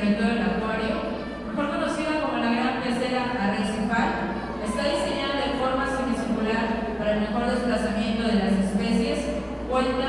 dentro del acuario, mejor conocida como la gran pecera arrecifal, está diseñada de forma semicircular para el mejor desplazamiento de las especies, cuenta